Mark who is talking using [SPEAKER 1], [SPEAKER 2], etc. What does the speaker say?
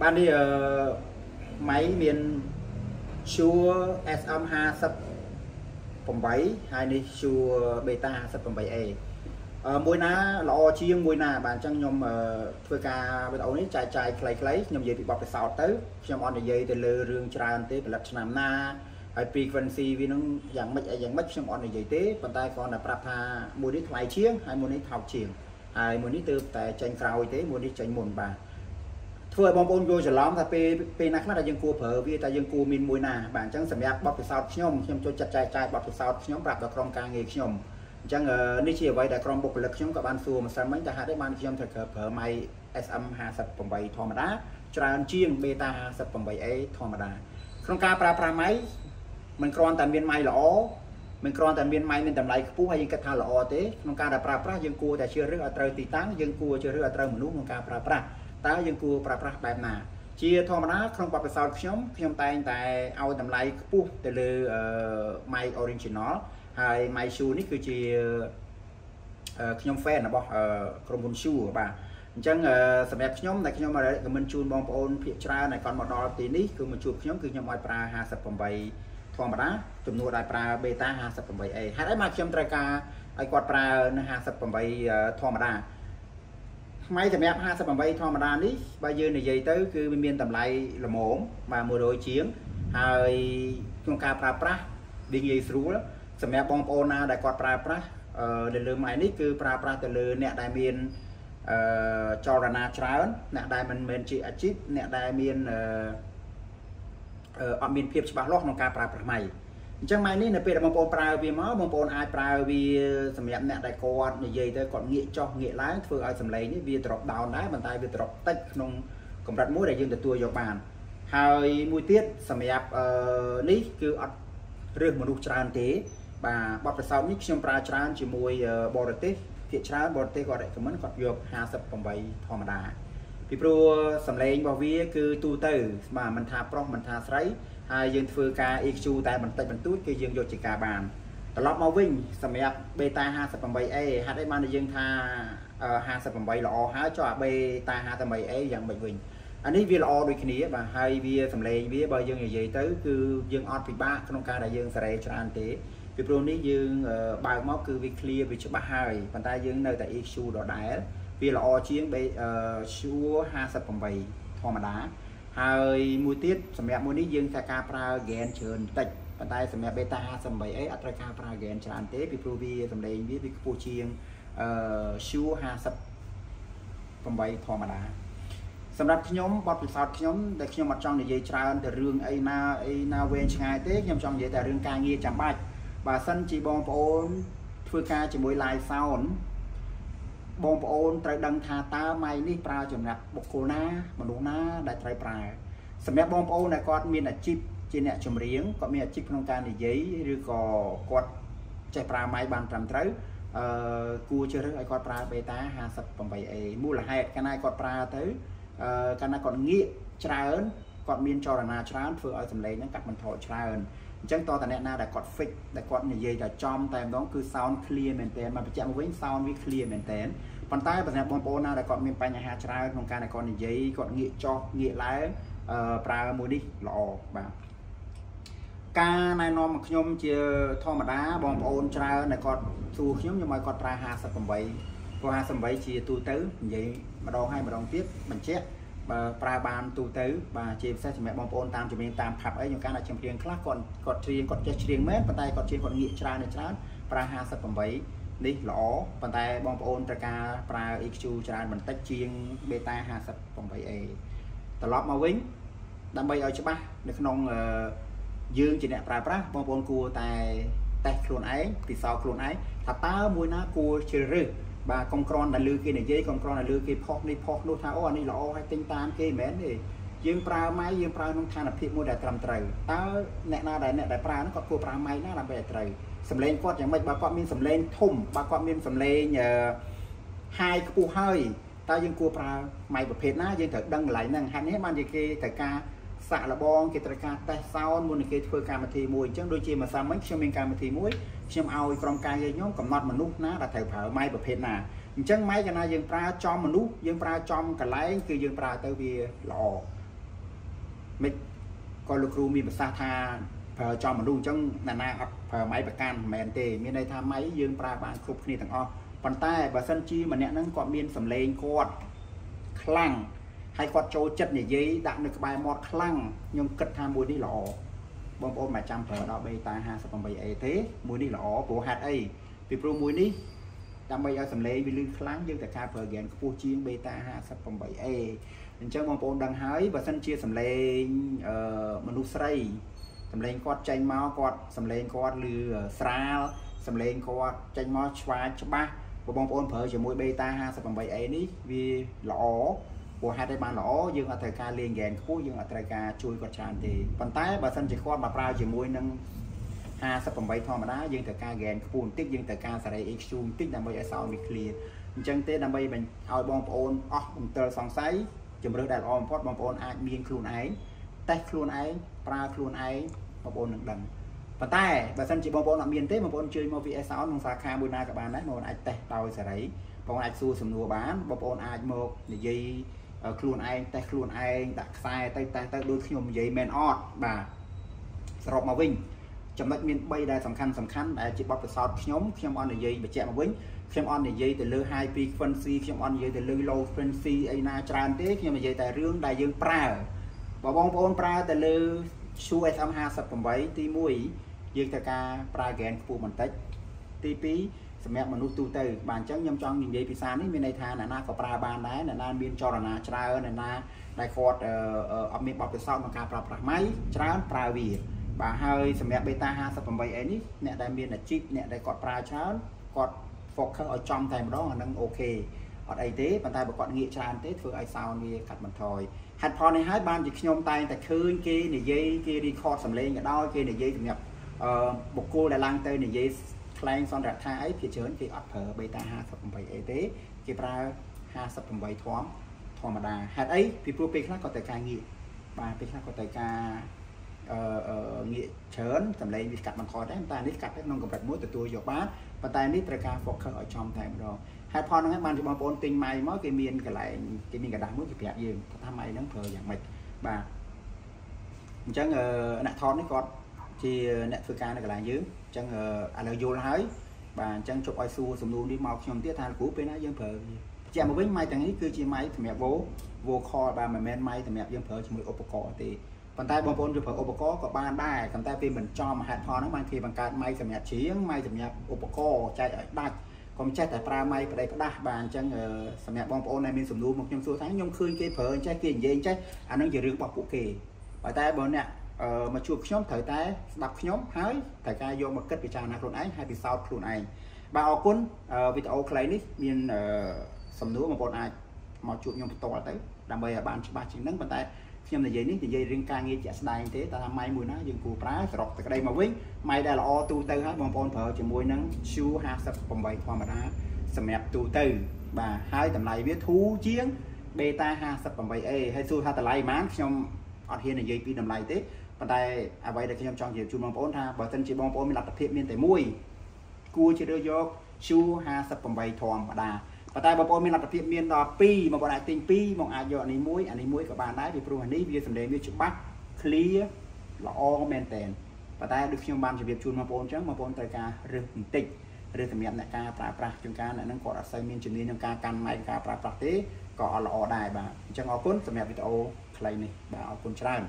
[SPEAKER 1] បាននេះអឺម៉ៃមាន Shure SM 58ហើយនេះ Shure Beta 58A អឺមួយណាល្អជាងមួយណា បាទអញ្ចឹងខ្ញុំធ្វើការវីដេអូនេះចែកចាយខ្លីៗខ្ញុំនិយាយពីបទពិសោធន៍ទៅខ្ញុំអត់និយាយទៅលើរឿងច្រើនទេផលិតឆ្នាំណាហើយ frequency វានឹងយ៉ាងម៉េចអីយ៉ាងម៉េចខ្ញុំអត់និយាយទេប៉ុន្តែគ្រាន់តែប្រាប់ថាមួយនេះថ្លៃជាងហើយមួយនេះថោកជាងហើយមួយនេះទើបតែចេញក្រោយទេមួយនេះចេញមុនបាទ ធ្វើឲ្យបងប្អូនយល់ច្រឡំថាពេលពេលណាខ្លះដែលយើងគួរប្រើវាតែយើងគួរមានមួយណាបាទអញ្ចឹងសម្រាប់បទពិសោធន៍ខ្ញុំខ្ញុំចូលចិត្តចែកចាយបទពិសោធន៍ខ្ញុំប្រាប់ដល់ក្រុមការងារខ្ញុំអញ្ចឹងនេះជាអ្វីដែលក្រុមបុគ្គលិកខ្ញុំក៏បានសួរម្សិលមិញតែហេតុអីបានខ្ញុំត្រូវប្រើម៉ៃ SM 58ធម្មតាច្រើនជាង Beta 58A ធម្មតាក្នុងការប្រើប្រាស់ម៉ៃមិនគ្រាន់តែមានម៉ៃល្អមិនគ្រាន់តែមានម៉ៃមានតម្លៃខ្ពស់ហើយយើងគិតថាល្អទេក្នុងការដែលប្រើប្រាស់យើងគួរតែជ្រើសរើសឲ្យត្រូវទីតាំងយើងគួរជ្រើសរើសឲ្យត្រូវមនុស្សក្នុងការប្រើប្រាស់ តើយើងគួរប្រើប្រាស់បែបណា ជាធម្មតាក្នុងបទពិសោធន៍ខ្ញុំខ្ញុំតែងតែឲ្យតម្លៃខ្ពស់ទៅលើ my original ហើយ my shoe នេះគឺជាខ្ញុំ fan របស់ក្រុមហ៊ុន shoe បាទអញ្ចឹងសម្រាប់ខ្ញុំដែលខ្ញុំ recommend ជូនបងប្អូនភាគច្រើនដែលគាត់មកដល់ទីនេះគឺមកជួបខ្ញុំគឺខ្ញុំឲ្យប្រើ58ធម្មតាចំនួនដែលប្រើ beta 58A ហេតុអីមកខ្ញុំត្រូវការឲ្យគាត់ប្រើនៅ58ធម្មតា ថ្មីសម្រាប់58ធម្មតានេះបើយើងនិយាយទៅ គឺវាមានតម្លៃល្មមបាទ100ជាងហើយក្នុងការប្រើប្រាស់វាងាយស្រួលសម្រាប់បងប្អូនណាដែលគាត់ប្រើប្រាស់អឺនៅលើម៉ៃនេះគឺប្រើប្រាស់ទៅលើអ្នកដែលមានអឺចលនាច្រើនអ្នកដែលមិនមែនជាអាជីពអ្នកដែលមានអឺអត់មានភាពច្បាស់លាស់ក្នុងការប្រើប្រាស់ម៉ៃ អញ្ចឹងម៉ៃនេះនៅពេលដែលបងប្អូនប្រើវាមកបងប្អូនអាចប្រើវាសម្រាប់អ្នកដែលគាត់និយាយទៅគាត់ងាកចុះងាកឡើងធ្វើឲ្យសម្លេងនេះវា drop down ដែរប៉ុន្តែវា drop តិចក្នុងកម្រិតមួយដែលយើងទទួលយកបាន ហើយមួយទៀតសម្រាប់អឺនេះគឺអត់រើសមនុស្សច្រើនទេ បាទបទពិសោធន៍នេះខ្ញុំប្រើច្រើនជាមួយបរទេសភាគច្រើនបរទេសគាត់ recommend គាត់យក58ធម្មតា ពីព្រោះសម្លេងរបស់វាគឺទូទៅបាទមិនថាប្រុសមិនថាស្រីហើយយើងធ្វើការ EQ តែបន្តិចបន្តួចគឺយើងយកជាការបានត្រឡប់មកវិញសម្រាប់ beta 58A ហេតុអីបានយើងថា58ល្អហើយចុះអា beta 58A យ៉ាងម៉េចវិញអានេះវាល្អដូចគ្នាបាទហើយវាសម្លេងវាបើយើងនិយាយទៅគឺយើងអត់ពិបាកក្នុងការដែលយើងសេរីច្រើនទេពីព្រោះនេះយើងបើកមកគឺវា clear វាច្បាស់ហើយប៉ុន្តែយើងនៅតែ EQ ដដែល វាល្អជាង Shure 58ធម្មតាហើយមួយទៀតសម្រាប់មួយនេះយើងតែការប្រើ gain ច្រើនបន្តិចប៉ុន្តែសម្រាប់ beta 58អីអត់ត្រូវការប្រើ gain ច្រើនទេពីព្រោះវាសម្លេងវាវាខ្ពស់ជាងអឺ Shure 58ធម្មតាសម្រាប់ខ្ញុំបទពិសោធន៍ខ្ញុំដែលខ្ញុំអត់ចង់និយាយច្រើនទៅរឿងអីណាអីណាវែងឆ្ងាយទេខ្ញុំចង់និយាយតែរឿងការងារចាំបាច់បើសិនជាបងប្អូនធ្វើការជាមួយ live sound បងប្អូនត្រូវដឹងថាតើម៉ៃនេះប្រើសម្រាប់បុគ្គលណាមនុស្សណាដែលត្រូវប្រើសម្រាប់បងប្អូនដែលគាត់មានអាជីពជាអ្នកចម្រៀងគាត់មានអាជីពក្នុងការនិយាយឬក៏គាត់ចេះប្រើម៉ៃបានត្រឹមត្រូវអឺគួរជ្រើសរើសឲ្យគាត់ប្រើ beta 58A មូលហេតុកាលណាគាត់ប្រើទៅអឺកាលណាគាត់ងាកច្រើនគាត់មានចលនាច្រើនធ្វើឲ្យសម្លេងហ្នឹងកាត់បន្ថយច្រើន អញ្ចឹងតើតអ្នកណាដែលគាត់ fix ដែលគាត់និយាយតែចំតែម្ដងគឺ sound clear មែនតើមកបញ្ជាក់មកវិញ sound វា clear មែនតើប៉ុន្តែបើបងប្អូនណាដែលគាត់មានបញ្ហាច្រើនក្នុងការដែលគាត់និយាយគាត់ងាកចោះងាកឡើងអឺប្រើមួយនេះល្អបាទការណែនាំមកខ្ញុំជាធម្មតាបងប្អូនច្រើនដែលគាត់សួរខ្ញុំខ្ញុំឲ្យគាត់ប្រើ58ព្រោះ58ជាទូទៅនិយាយម្ដងហើយម្ដងទៀតបញ្ជាក់ បើប្រើបានទូទៅបាទជាពិសេសសម្រាប់បងប្អូនតាមជំនាញតាមផាប់អីខ្ញុំកាលណាចម្រៀងខ្លះគាត់គាត់ច្រៀងគាត់ចេះច្រៀងមែនប៉ុន្តែគាត់ច្រៀងគាត់ងាកច្រើនទៅច្រើនប្រើ58នេះល្អប៉ុន្តែបងប្អូនត្រូវការប្រើ EQ ច្រើនបន្តិចជាង beta 58A ត្រឡប់មកវិញដើម្បីឲ្យច្បាស់នៅក្នុងយើងជាអ្នកប្រើប្រាស់បងប្អូនគួរតែតេស្តខ្លួនឯងពិសោធន៍ខ្លួនឯងថាតើមួយណាគួរជ្រើសរើស បាទកុំក្រន់តែលឺគេនិយាយកុំក្រន់តែលឺគេផុសនេះផុសនោះថាអូអានេះល្អហើយទិញតាមគេមិនមែនទេយើងប្រើម៉ៃយើងប្រើក្នុងឋានភាពមួយដែលត្រឹមត្រូវតើអ្នកណាដែលអ្នកដែលប្រើហ្នឹងគាត់គួរប្រើម៉ៃណាដើម្បីឲ្យត្រូវសំឡេងគាត់យ៉ាងម៉េចបើគាត់មានសំឡេងធំបើគាត់មានសំឡេងហាយខ្ពស់ហើយតើយើងគួរប្រើម៉ៃប្រភេទណាយើងត្រូវដឹងកន្លែងហ្នឹងហេតុនេះបានជាគេត្រូវការ សាក់លបងគេត្រូវការតេស្តសោនមុននឹងគេធ្វើកម្មវិធីមួយអញ្ចឹងដូចជាម្សិលមិញខ្ញុំមានកម្មវិធីមួយខ្ញុំឲ្យក្រុមការងារខ្ញុំកំណត់មនុស្សណាដែលត្រូវប្រើម៉ៃប្រភេទណាអញ្ចឹងម៉ៃកាលណាយើងប្រើចំមនុស្សយើងប្រើចំកន្លែងគឺយើងប្រើទៅវាល្អបមិនក៏លោកគ្រូមានប្រសាសន៍ថាប្រើចំមនុស្សអញ្ចឹងណានាអត់ប្រើម៉ៃប្រកាន់មិនមែនទេមានន័យថាម៉ៃយើងប្រើបានគ្រប់គ្នាទាំងអស់ប៉ុន្តែបើសិនជាម្នាក់ហ្នឹងគាត់មានសម្លេងគាត់ខ្លាំង ហើយគាត់ចូលចិត្តនិយាយដាក់នៅក្បែរមាត់ខ្លាំងខ្ញុំគិតថាមួយនេះល្អបងប្អូនមិនចាំប្រើដល់បេតា 58A ទេមួយនេះល្អព្រោះហេតុអីពីព្រោះមួយនេះដើម្បីឲ្យសម្លេងវាលឺខ្លាំងយើងតែការប្រើហ្គេនខ្ពស់ជាង beta 58A អញ្ចឹងបងប្អូនដឹងហើយបើសិនជាសម្លេងអឺមនុស្សស្រីសម្លេងគាត់ចេញមកគាត់សម្លេងគាត់លឺស្រាលសម្លេងគាត់ចេញមកឆ្វាចច្បាស់បងប្អូនប្រើជាមួយ beta 58A នេះវាល្អ ព្រោះហេតុឲ្យបានល្អយើងអត់ត្រូវការលេងហ្គេមខ្ពស់យើងអត់ត្រូវការជួយគាត់ច្រើនទេប៉ុន្តែបើសិនជាគាត់មកប្រើជាមួយនឹង58ធម្មតាយើងត្រូវការ gain ខ្ពស់បន្តិចយើងត្រូវការសេរី EQ បន្តិចដើម្បីឲ្យ sound វា clear អញ្ចឹងទេដើម្បីឲ្យបងប្អូនអស់អំទិលសង្ស័យជំរឿដែលល្អបំផុតបងប្អូនអាចមានខ្លួនឯងតេស្តខ្លួនឯងប្រើខ្លួនឯងបងប្អូននឹងដឹងប៉ុន្តែបើសិនជាបងប្អូនអត់មានទេបងប្អូនជួយមក VS Sound ក្នុងសាខាមួយណាក៏បានដែរបងប្អូនអាចតេស្តដោយសេរីបងប្អូនអាចសួរសំណួរបានបងប្អូនអាចមកនិយាយ ខ្លួនឯងតេស្តខ្លួនឯងដាក់ខ្សែទៅតេស្តទៅដូចខ្ញុំនិយាយមែនអត់បាទសរុបមកវិញចំណុចមាន3ដែលសំខាន់សំខាន់ដែលជាបទពិសោធន៍ខ្ញុំខ្ញុំអត់និយាយបញ្ជាក់មកវិញខ្ញុំអត់និយាយទៅលើ high frequency ខ្ញុំអត់និយាយទៅលើ low frequency អីណាច្រើនទេខ្ញុំនិយាយតែរឿងដែលយើងប្រើបើបងប្អូនប្រើទៅលើ Shure SM58 ទី1យើងត្រូវការប្រើ gain ខ្ពស់បន្តិចទី2 សម្រាប់មនុស្សទូទៅបាទអញ្ចឹងខ្ញុំចង់និយាយភាសានេះមានន័យថាអ្នកណាក៏ប្រើបានដែរអ្នកណាមានចលនាច្រើនអ្នកណាដែលគាត់អត់មានបទពិសោធន៍ក្នុងការប្រើប្រាស់ម៉ៃច្រើនប្រើវាបាទហើយសម្រាប់ beta 58A នេះអ្នកដែលមានអាជីពអ្នកដែលគាត់ប្រើច្រើនគាត់ focus ឲ្យចំតែម្ដងអានឹងអូខេអត់អីទេប៉ុន្តែបើគាត់ងាកច្រើនទេធ្វើឲ្យ sound វាកាត់បន្ថយហេតុផលនេះហើយបានជាខ្ញុំតែងតែឃើញគេនិយាយគេ record សំឡេងក៏ដោយគេនិយាយសម្រាប់អឺបុគ្គលដែលឡើងទៅនិយាយ ថ្លែងសន្ទរថាអីភាច្រើនគេអត់ប្រើ beta 58A ទេគេប្រើ58ធំធម្មតាហេតុអីពីព្រោះពេលខ្លះគាត់ត្រូវការងារបាទពេលខ្លះគាត់ត្រូវការអឺងាកច្រើនសម្លេងវាកាត់បន្ថយដែរតែនេះកាត់ទៅក្នុងកម្រិតមួយទទួលយកបានប៉ុន្តែនេះត្រូវការ focus ឲ្យចំតែម្ដងហេតុផលហ្នឹងហើយបានជាបងប្អូនទិញម៉ៃមកគេមានកន្លែងគេមានកដាស់មួយគេប្រាប់យើងថាម៉ៃហ្នឹងប្រើយ៉ាងម៉េចបាទអញ្ចឹងអ្នកថតនេះគាត់ជាអ្នកធ្វើការនៅកន្លែងយើង អញ្ចឹងឥឡូវយល់ហើយបាទអញ្ចឹងជប់ឲ្យសួរសំណួរនេះមកខ្ញុំទៀតថាគ្រូពេលណាយើងប្រើវាជាមកវិញម៉ៃទាំងនេះគឺជាម៉ៃសម្រាប់ vocal បាទមិនមែនម៉ៃសម្រាប់យើងប្រើជាមួយឧបករណ៍ទេប៉ុន្តែបងប្អូនយកប្រើឧបករណ៍ក៏បានដែរប៉ុន្តែពេលមិនចំហេតុផលហ្នឹងបានគេបង្កើតម៉ៃសម្រាប់ច្រៀងម៉ៃសម្រាប់ឧបករណ៍ចែកឲ្យដាច់កុំចេះតែប្រើម៉ៃប្តីផ្ដាស់បាទអញ្ចឹងសម្រាប់បងប្អូនដែលមានសំណួរមកខ្ញុំសួរថាខ្ញុំឃើញគេប្រើអញ្ចេះគេនិយាយអញ្ចេះអានឹងជារឿងរបស់ពួកគេប៉ុន្តែបើអ្នក មកជួបខ្ញុំត្រូវតែស្ដាប់ខ្ញុំហើយត្រូវការយកមកគិតពិចារណាខ្លួនឯងហើយពិសោធន៍ខ្លួនឯងបាទអរគុណវីដេអូខ្លីនេះមានសំណួរបងប្អូនអាចមកជួបខ្ញុំផ្ទាល់ទៅដើម្បីឲ្យបានច្បាស់ជាងហ្នឹងប៉ុន្តែខ្ញុំនិយាយនេះនិយាយរឿងការងារជាក់ស្ដែងទេតែថាម៉ៃមួយណាយើងគួរប្រើសរុបតែក្តីមកវិញម៉ៃដែលល្អទូទៅហើយបងប្អូនប្រើជាមួយនឹង Shu 58ធម្មតាសម្រាប់ទូទៅបាទហើយតម្លៃវាធូរជាង Beta 58A ហើយសួរថាតម្លៃប៉ុន្មានខ្ញុំអត់ហ៊ាននិយាយពីតម្លៃទេ ប៉ុន្តែអ្វីដែលខ្ញុំចង់ជម្រាបជូនបងប្អូនថាបើសិនជាបងប្អូនមានលទ្ធភាពមានតែមួយគួរជ្រើសយក Shu 58ធម្មតាប៉ុន្តែបងប្អូនមានលទ្ធភាពមានដល់2បងប្អូនអាចទិញ2មកអាចយកអានេះមួយអានេះមួយក៏បានដែរពីព្រោះអានេះវាសម្លេងវាច្បាស់ clear ល្អមែនតើប៉ុន្តែដូចខ្ញុំបានជម្រាបជូនបងប្អូនអញ្ចឹងបងប្អូនត្រូវការរើសបន្តិចឬសម្រាប់អ្នកការប្រើប្រាស់ជួនកាលអ្នកហ្នឹងគាត់អត់សូវមានជំនាញក្នុងការកាន់ម៉ៃការប្រើប្រាស់ទេក៏អត់ល្អដែរបាទអញ្ចឹងអរគុណសម្រាប់វីដេអូខ្លីនេះបាទអរគុណច្រើន